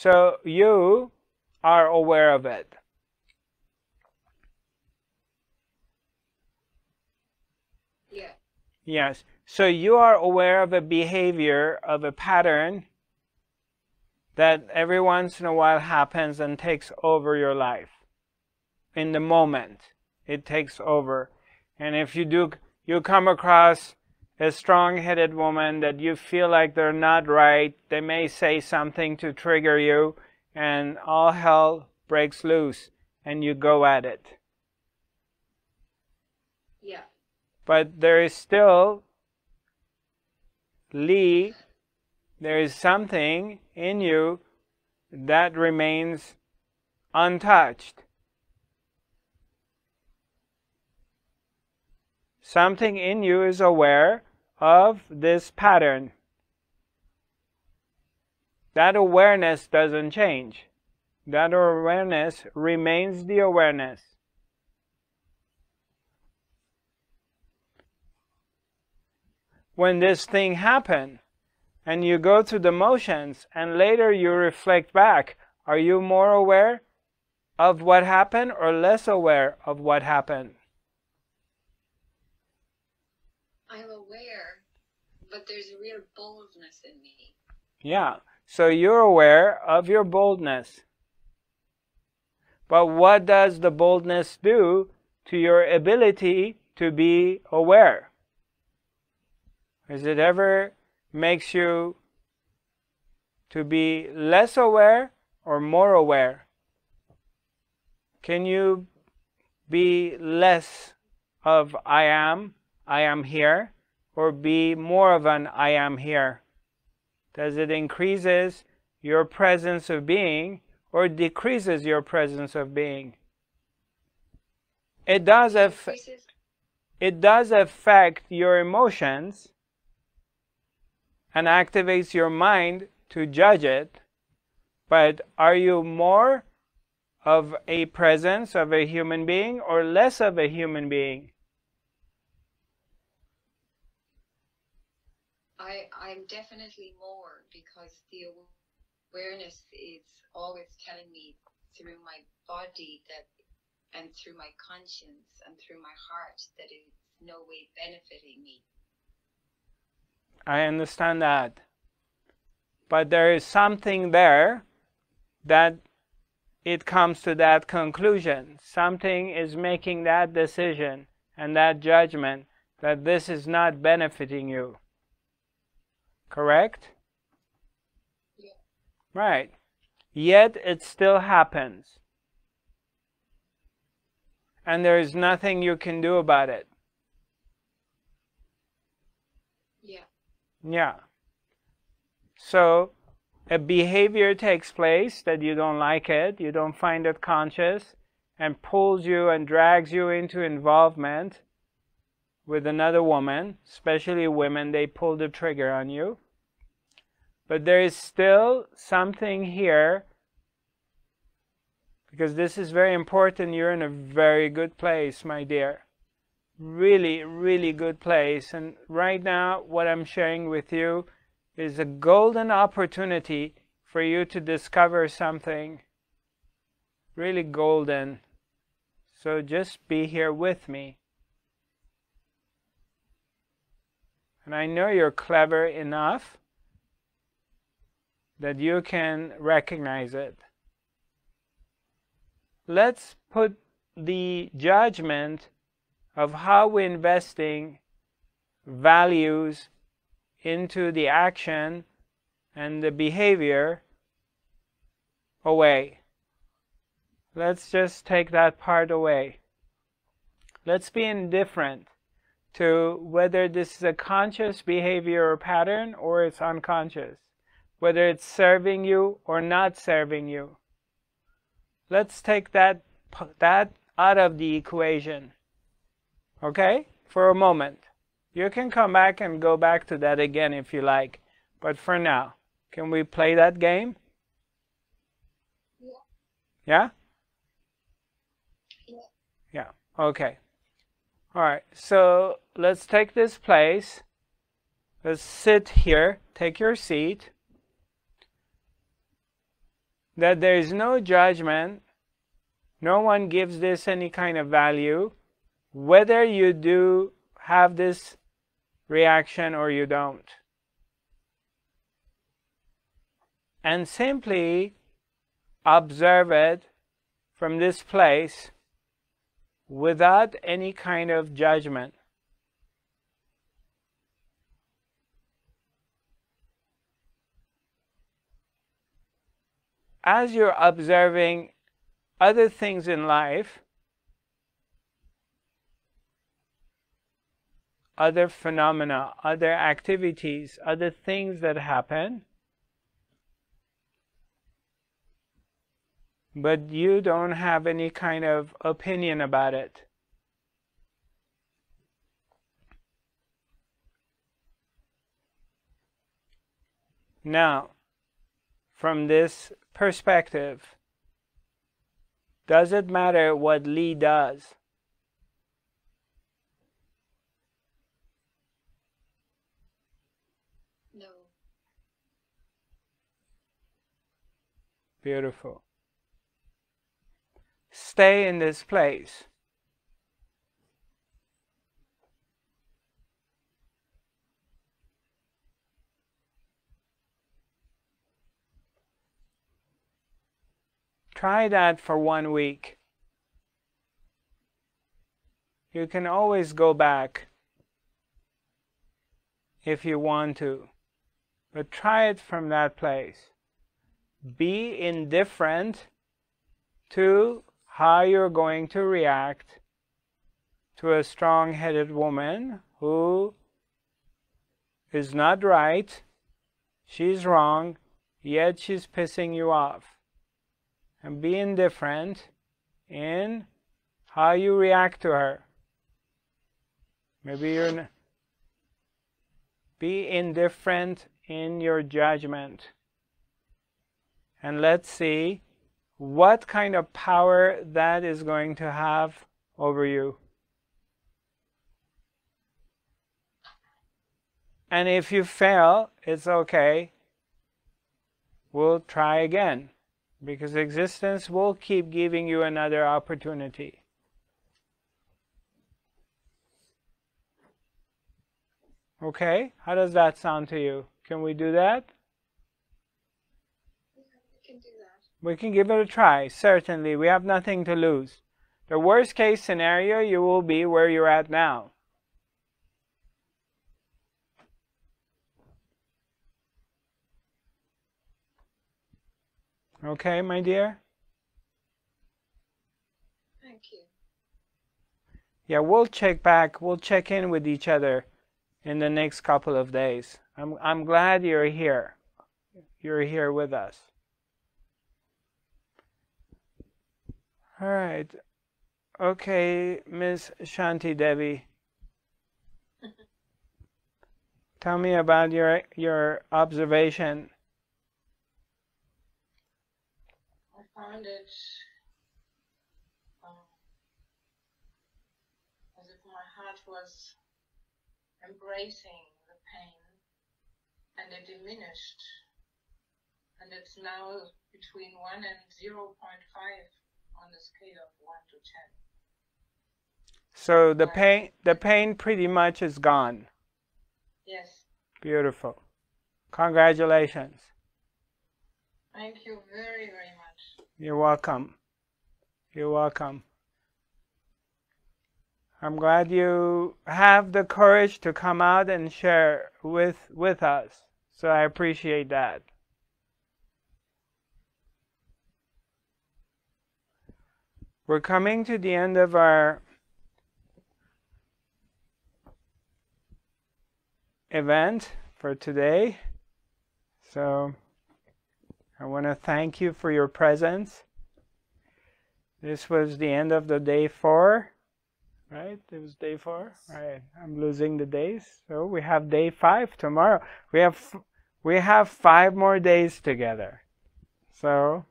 So you are aware of it. Yeah. Yes. So you are aware of a behavior, of a pattern that every once in a while happens and takes over your life. In the moment, it takes over. And if you do, you come across a strong-headed woman that you feel like they're not right, they may say something to trigger you, and all hell breaks loose, and you go at it. Yeah. But there is still, Lee, there is something in you that remains untouched. Something in you is aware of this pattern. That awareness doesn't change. That awareness remains the awareness. When this thing happened, and you go through the motions, and later you reflect back, are you more aware of what happened or less aware of what happened? I'm aware, but there's a real boldness in me. Yeah. So you're aware of your boldness. But what does the boldness do to your ability to be aware? Is it ever makes you to be less aware or more aware? Can you be less of I am I am here or be more of an I am here? Does it increases your presence of being or decreases your presence of being? It does affect it does affect your emotions and activates your mind to judge it, but are you more of a presence of a human being or less of a human being? I, I'm definitely more because the awareness is always telling me through my body that and through my conscience and through my heart that it's no way benefiting me. I understand that. But there is something there that it comes to that conclusion. Something is making that decision and that judgment that this is not benefiting you. Correct? Yeah. Right. Yet it still happens. And there is nothing you can do about it. Yeah. Yeah. So a behavior takes place that you don't like it, you don't find it conscious, and pulls you and drags you into involvement with another woman, especially women, they pull the trigger on you. But there is still something here, because this is very important. You're in a very good place, my dear. Really, really good place. And right now, what I'm sharing with you is a golden opportunity for you to discover something really golden. So just be here with me. And I know you're clever enough that you can recognize it. Let's put the judgment of how we're investing values into the action and the behavior away. Let's just take that part away. Let's be indifferent to whether this is a conscious behavior or pattern or it's unconscious, whether it's serving you or not serving you. Let's take that, that out of the equation, okay, for a moment. You can come back and go back to that again if you like, but for now, can we play that game? Yeah. Yeah? Yeah. Yeah, okay. All right, so let's take this place. Let's sit here. Take your seat. that there is no judgment, no one gives this any kind of value, whether you do have this reaction or you don't. And simply observe it from this place without any kind of judgment. As you're observing other things in life, other phenomena, other activities, other things that happen, but you don't have any kind of opinion about it. Now, from this perspective, does it matter what Lee does? No. Beautiful. Stay in this place. Try that for one week. You can always go back if you want to, but try it from that place. Be indifferent to how you're going to react to a strong headed woman who is not right, she's wrong, yet she's pissing you off and be indifferent in how you react to her. Maybe you're be indifferent in your judgment. And let's see what kind of power that is going to have over you. And if you fail, it's okay. We'll try again because existence will keep giving you another opportunity. Okay, how does that sound to you? Can we do that? we can do that. We can give it a try, certainly. We have nothing to lose. The worst case scenario, you will be where you're at now. Okay, my dear? Thank you. Yeah, we'll check back. We'll check in with each other in the next couple of days. I'm I'm glad you're here. You're here with us. All right. Okay, Miss Shanti Devi. Tell me about your your observation. I found it um, as if my heart was embracing the pain and it diminished. And it's now between 1 and 0.5 on the scale of 1 to 10. So the pain the pain pretty much is gone. Yes, Beautiful. Congratulations. thank you very, very much. You're welcome. You're welcome. I'm glad you have the courage to come out and share with with us. So I appreciate that. We're coming to the end of our event for today. So I want to thank you for your presence. This was the end of the day four, right? It was day four, right? I'm losing the days, so we have day five tomorrow. We have we have five more days together. So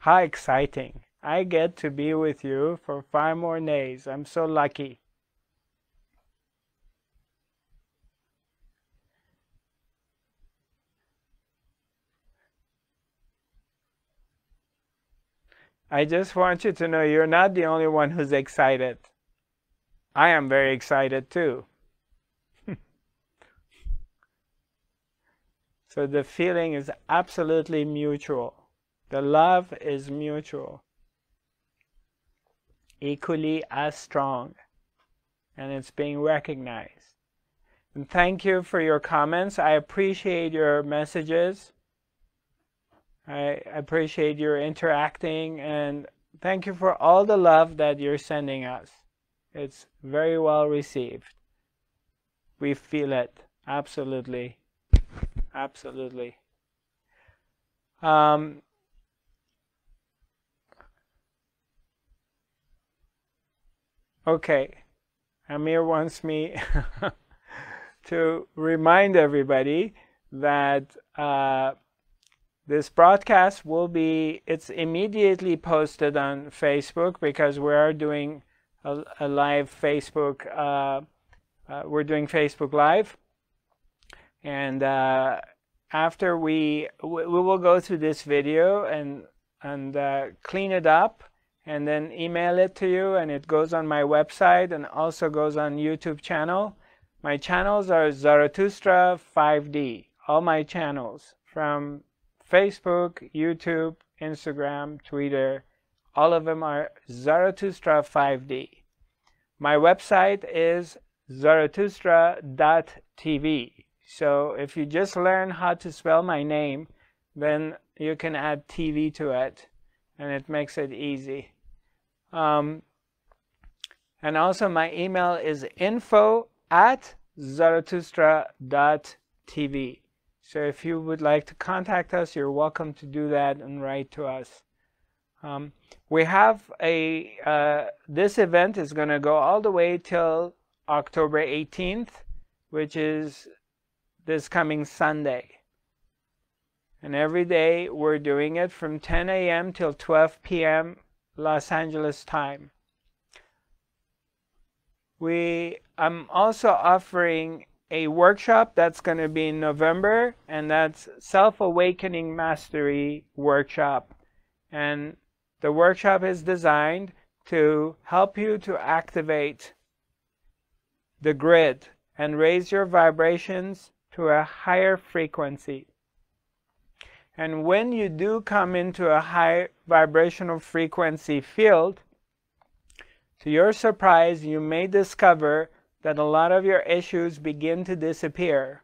how exciting! I get to be with you for five more days. I'm so lucky. I just want you to know you're not the only one who's excited. I am very excited too. so the feeling is absolutely mutual. The love is mutual, equally as strong, and it's being recognized. And thank you for your comments. I appreciate your messages. I appreciate your interacting and thank you for all the love that you're sending us. It's very well received. We feel it. Absolutely. Absolutely. Um, okay. Amir wants me to remind everybody that uh, this broadcast will be, it's immediately posted on Facebook because we are doing a, a live Facebook, uh, uh, we're doing Facebook Live. And uh, after we, we will go through this video and, and uh, clean it up and then email it to you and it goes on my website and also goes on YouTube channel. My channels are Zarathustra 5D, all my channels from Facebook, YouTube, Instagram, Twitter, all of them are Zarathustra 5D. My website is zarathustra.tv. So if you just learn how to spell my name, then you can add TV to it and it makes it easy. Um, and also my email is info at zarathustra.tv. So if you would like to contact us, you're welcome to do that and write to us. Um, we have a, uh, this event is going to go all the way till October 18th, which is this coming Sunday. And every day we're doing it from 10 a.m. till 12 p.m. Los Angeles time. We, I'm also offering a workshop that's going to be in November, and that's Self Awakening Mastery Workshop. And the workshop is designed to help you to activate the grid and raise your vibrations to a higher frequency. And when you do come into a high vibrational frequency field, to your surprise, you may discover that a lot of your issues begin to disappear.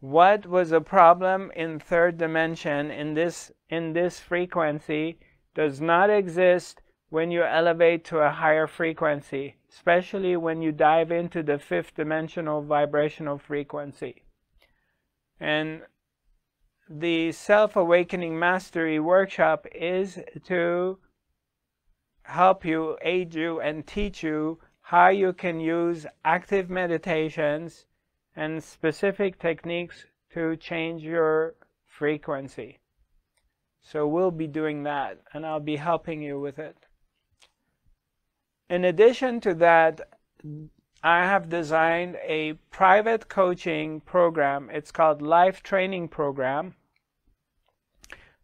What was a problem in third dimension in this in this frequency does not exist when you elevate to a higher frequency, especially when you dive into the fifth dimensional vibrational frequency. And the self awakening mastery workshop is to help you, aid you, and teach you how you can use active meditations and specific techniques to change your frequency. So we'll be doing that and I'll be helping you with it. In addition to that, I have designed a private coaching program. It's called Life Training Program.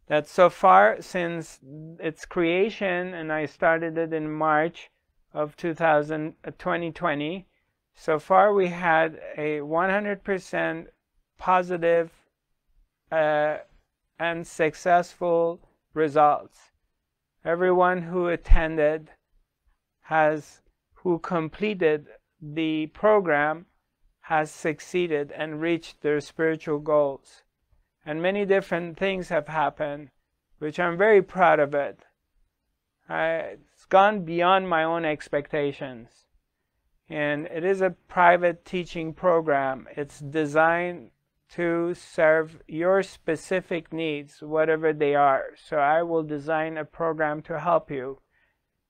That so far since its creation, and I started it in March, of 2000, uh, 2020, so far we had a 100% positive, uh, and successful results. Everyone who attended has, who completed the program has succeeded and reached their spiritual goals. And many different things have happened, which I'm very proud of it. I, gone beyond my own expectations. And it is a private teaching program. It's designed to serve your specific needs, whatever they are. So I will design a program to help you.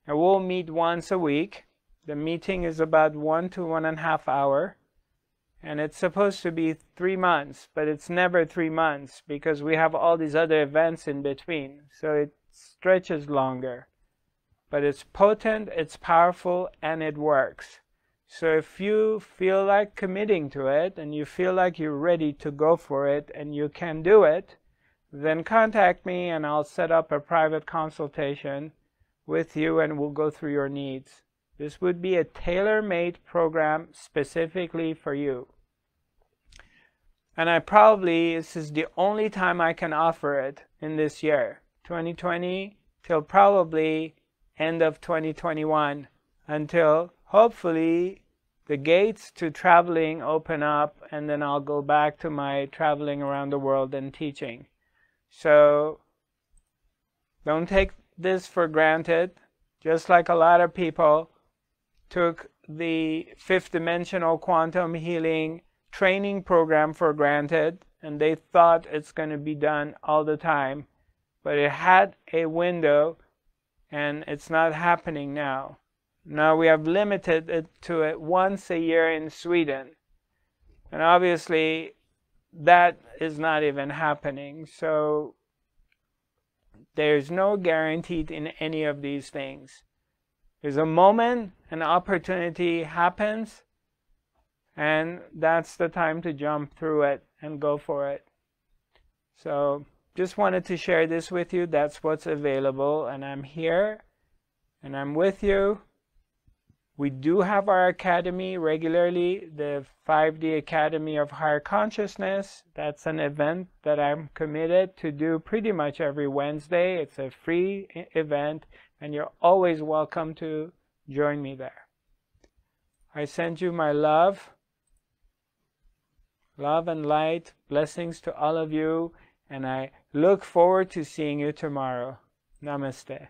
And we'll meet once a week. The meeting is about one to one and a half hour. And it's supposed to be three months, but it's never three months because we have all these other events in between. So it stretches longer but it's potent, it's powerful, and it works. So if you feel like committing to it and you feel like you're ready to go for it and you can do it, then contact me and I'll set up a private consultation with you and we'll go through your needs. This would be a tailor-made program specifically for you. And I probably, this is the only time I can offer it in this year, 2020 till probably end of 2021 until hopefully the gates to traveling open up and then I'll go back to my traveling around the world and teaching. So don't take this for granted. Just like a lot of people took the fifth dimensional quantum healing training program for granted and they thought it's going to be done all the time. But it had a window and it's not happening now. Now we have limited it to it once a year in Sweden. And obviously that is not even happening. So there's no guarantee in any of these things. There's a moment an opportunity happens, and that's the time to jump through it and go for it. So just wanted to share this with you. That's what's available, and I'm here, and I'm with you. We do have our academy regularly, the 5D Academy of Higher Consciousness. That's an event that I'm committed to do pretty much every Wednesday. It's a free event, and you're always welcome to join me there. I send you my love, love and light, blessings to all of you, and I look forward to seeing you tomorrow. Namaste.